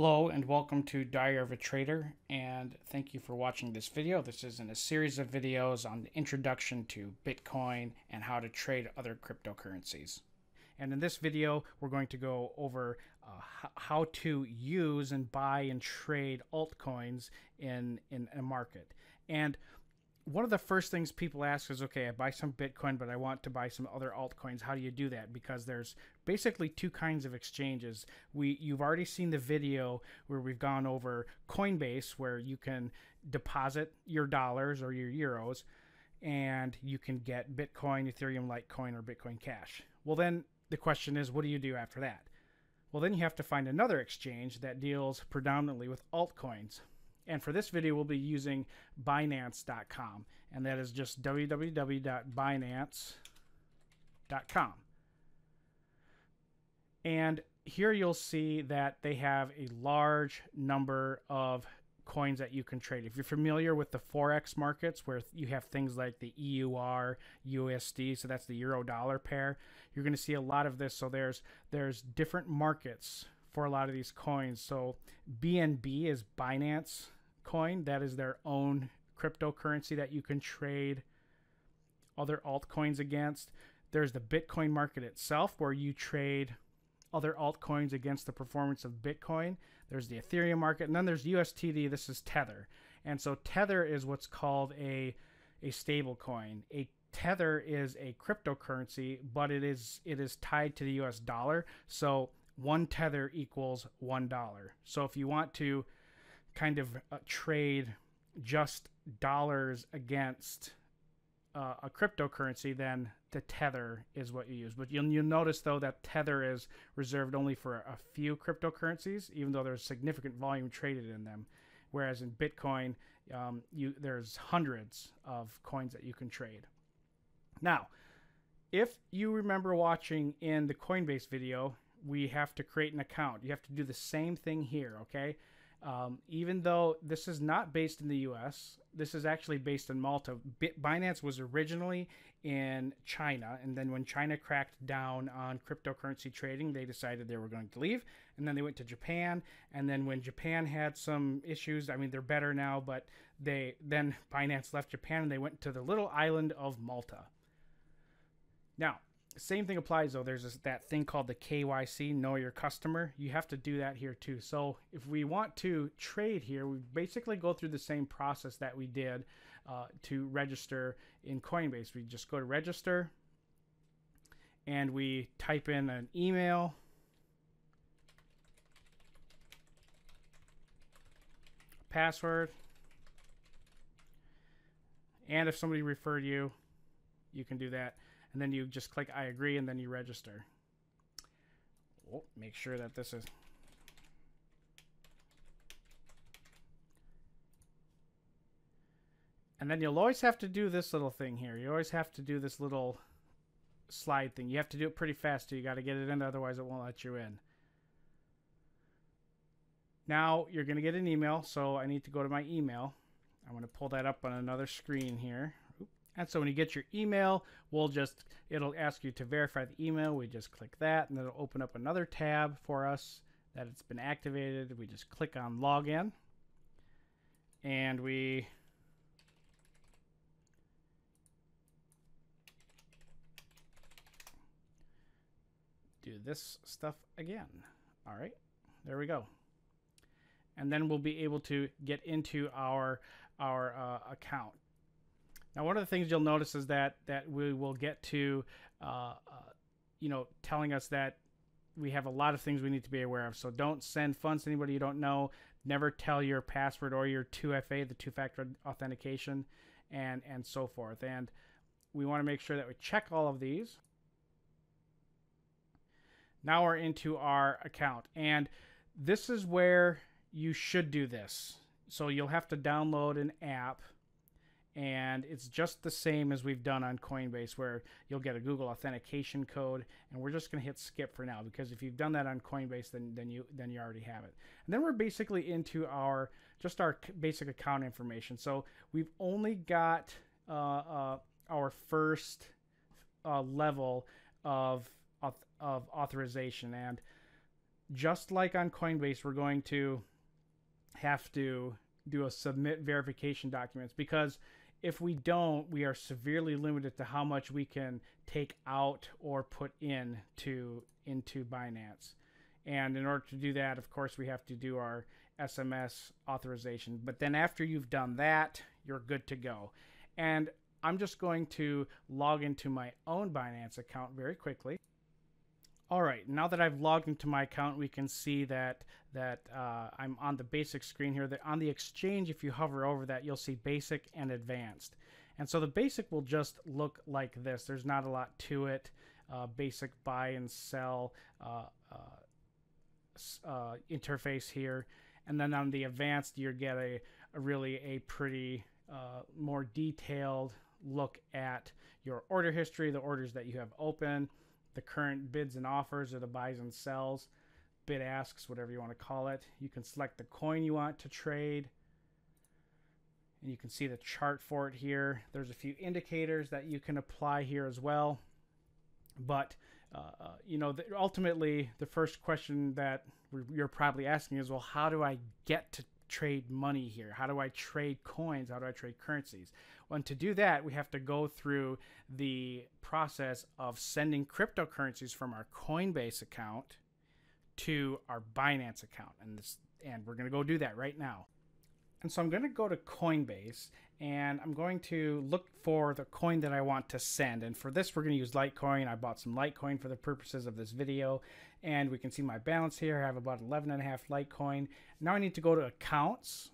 Hello and welcome to Diary of a Trader and thank you for watching this video. This is in a series of videos on the introduction to Bitcoin and how to trade other cryptocurrencies. And in this video, we're going to go over uh, how to use and buy and trade altcoins in, in a market. And one of the first things people ask is okay i buy some bitcoin but i want to buy some other altcoins. How do you do that? Because there's basically two kinds of exchanges. We you've already seen the video where we've gone over coinbase where you can deposit your dollars or your euros and you can get bitcoin ethereum litecoin or bitcoin cash. Well then the question is what do you do after that? Well then you have to find another exchange that deals predominantly with altcoins and for this video, we'll be using Binance.com. And that is just www.binance.com. And here you'll see that they have a large number of coins that you can trade. If you're familiar with the forex markets where you have things like the EUR, USD, so that's the euro dollar pair, you're going to see a lot of this. So there's there's different markets for a lot of these coins. So BNB is Binance coin. That is their own cryptocurrency that you can trade other altcoins against. There's the Bitcoin market itself where you trade other altcoins against the performance of Bitcoin. There's the Ethereum market, and then there's USTD. This is Tether, and so Tether is what's called a a stable coin. A Tether is a cryptocurrency, but it is it is tied to the U.S. dollar. So one Tether equals one dollar. So if you want to kind of uh, trade just dollars against uh, a cryptocurrency, then the Tether is what you use. But you'll, you'll notice, though, that Tether is reserved only for a few cryptocurrencies, even though there's significant volume traded in them. Whereas in Bitcoin, um, you there's hundreds of coins that you can trade. Now, if you remember watching in the Coinbase video, we have to create an account. You have to do the same thing here, okay? Um, even though this is not based in the US, this is actually based in Malta. Binance was originally in China, and then when China cracked down on cryptocurrency trading, they decided they were going to leave. And then they went to Japan, and then when Japan had some issues, I mean they're better now, but they then Binance left Japan and they went to the little island of Malta. Now, same thing applies though. There's this, that thing called the KYC, know your customer. You have to do that here too. So if we want to trade here, we basically go through the same process that we did uh, to register in Coinbase. We just go to register and we type in an email. Password. And if somebody referred you, you can do that and then you just click I agree and then you register. Oh, make sure that this is And then you'll always have to do this little thing here. You always have to do this little slide thing. You have to do it pretty fast. You got to get it in, otherwise it won't let you in. Now you're going to get an email, so I need to go to my email. I'm going to pull that up on another screen here. And so when you get your email, we'll just, it'll ask you to verify the email. We just click that and it'll open up another tab for us that it's been activated. We just click on login and we do this stuff again. All right, there we go. And then we'll be able to get into our our uh, account. Now, one of the things you'll notice is that that we will get to, uh, uh, you know, telling us that we have a lot of things we need to be aware of. So don't send funds to anybody you don't know. Never tell your password or your 2FA, the two-factor authentication, and and so forth. And we want to make sure that we check all of these. Now we're into our account, and this is where you should do this. So you'll have to download an app and it's just the same as we've done on Coinbase where you'll get a Google authentication code and we're just going to hit skip for now because if you've done that on Coinbase then then you then you already have it. And then we're basically into our just our basic account information. So we've only got uh, uh, our first uh, level of of authorization and just like on Coinbase, we're going to have to do a submit verification documents because if we don't, we are severely limited to how much we can take out or put in to into Binance. And in order to do that, of course, we have to do our SMS authorization. But then after you've done that, you're good to go. And I'm just going to log into my own Binance account very quickly. All right, now that I've logged into my account, we can see that that uh, I'm on the basic screen here. That on the exchange, if you hover over that, you'll see basic and advanced. And so the basic will just look like this. There's not a lot to it. Uh, basic buy and sell uh, uh, uh interface here, and then on the advanced, you get a, a really a pretty uh, more detailed look at your order history, the orders that you have open the current bids and offers or the buys and sells, bid asks, whatever you want to call it. You can select the coin you want to trade. And you can see the chart for it here. There's a few indicators that you can apply here as well. But, uh, uh you know, the, ultimately, the first question that you're probably asking is, well, how do I get to trade money here? How do I trade coins? How do I trade currencies? and to do that, we have to go through the process of sending cryptocurrencies from our Coinbase account to our Binance account. And this and we're going to go do that right now. And so I'm going to go to Coinbase and I'm going to look for the coin that I want to send. And for this, we're going to use Litecoin. I bought some Litecoin for the purposes of this video. And we can see my balance here. I have about 11 and a half Litecoin. Now I need to go to accounts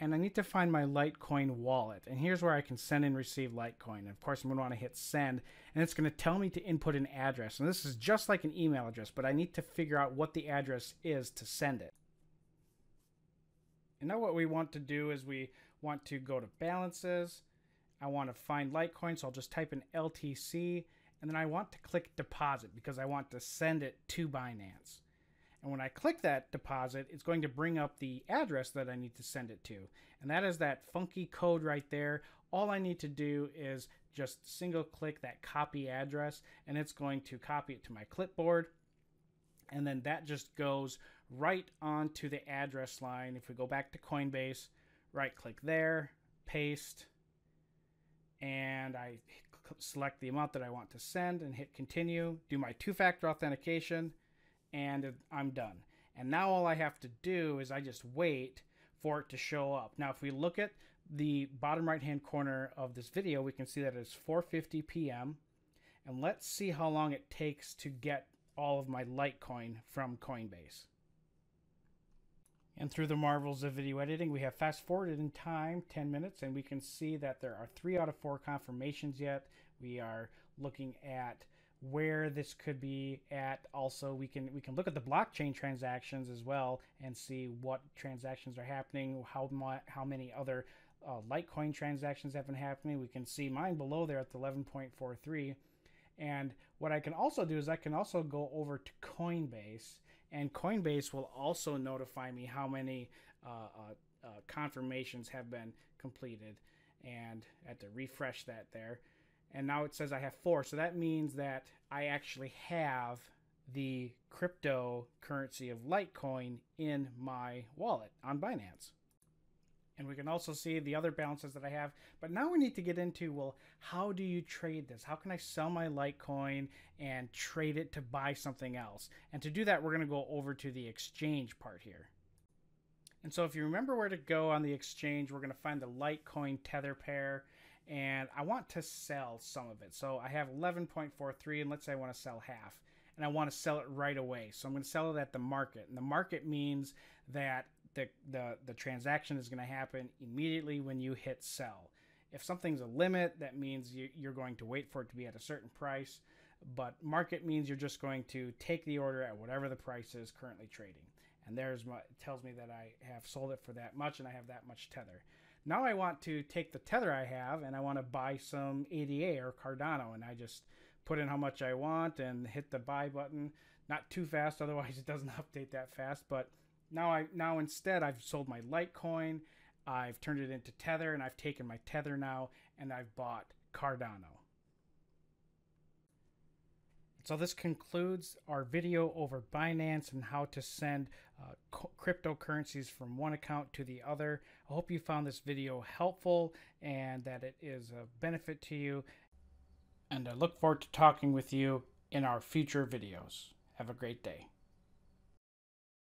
and I need to find my Litecoin wallet. And here's where I can send and receive Litecoin. And of course, I'm going to want to hit send, and it's going to tell me to input an address. And this is just like an email address, but I need to figure out what the address is to send it. And now what we want to do is we want to go to balances. I want to find Litecoin, so I'll just type in LTC, and then I want to click deposit because I want to send it to Binance. And when I click that deposit, it's going to bring up the address that I need to send it to. And that is that funky code right there. All I need to do is just single click that copy address and it's going to copy it to my clipboard. And then that just goes right onto the address line. If we go back to Coinbase, right click there, paste, and I select the amount that I want to send and hit continue, do my two factor authentication and I'm done. And now all I have to do is I just wait for it to show up. Now, if we look at the bottom right hand corner of this video, we can see that it's 4:50 p.m. And let's see how long it takes to get all of my Litecoin from Coinbase. And through the marvels of video editing, we have fast forwarded in time 10 minutes, and we can see that there are three out of four confirmations yet. We are looking at where this could be at. Also we can we can look at the blockchain transactions as well and see what transactions are happening how much how many other uh, litecoin transactions have been happening. We can see mine below there at the 11.43 and what i can also do is i can also go over to coinbase and coinbase will also notify me how many uh, uh, uh confirmations have been completed and I have to refresh that there and now it says I have four. So that means that I actually have the cryptocurrency of Litecoin in my wallet on Binance. And we can also see the other balances that I have. But now we need to get into well, how do you trade this? How can I sell my Litecoin and trade it to buy something else? And to do that, we're going to go over to the exchange part here. And so if you remember where to go on the exchange, we're going to find the Litecoin tether pair and I want to sell some of it. So I have 11.43 and let's say I want to sell half and I want to sell it right away. So I'm going to sell it at the market. And the market means that the the, the transaction is going to happen immediately when you hit sell. If something's a limit, that means you, you're going to wait for it to be at a certain price. But market means you're just going to take the order at whatever the price is currently trading. And there's my tells me that I have sold it for that much and I have that much tether. Now I want to take the tether I have and I want to buy some ADA or Cardano and I just put in how much I want and hit the buy button. Not too fast, otherwise it doesn't update that fast. But now I now instead I've sold my Litecoin, I've turned it into Tether, and I've taken my Tether now and I've bought Cardano. So this concludes our video over Binance and how to send uh, cryptocurrencies from one account to the other. I hope you found this video helpful and that it is a benefit to you. And I look forward to talking with you in our future videos. Have a great day.